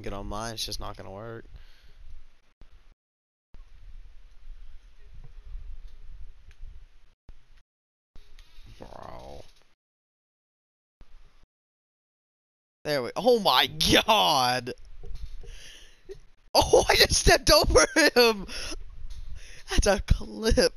and get online. it's just not gonna work. Bro. There we Oh my god! Oh, I just stepped over him! That's a clip.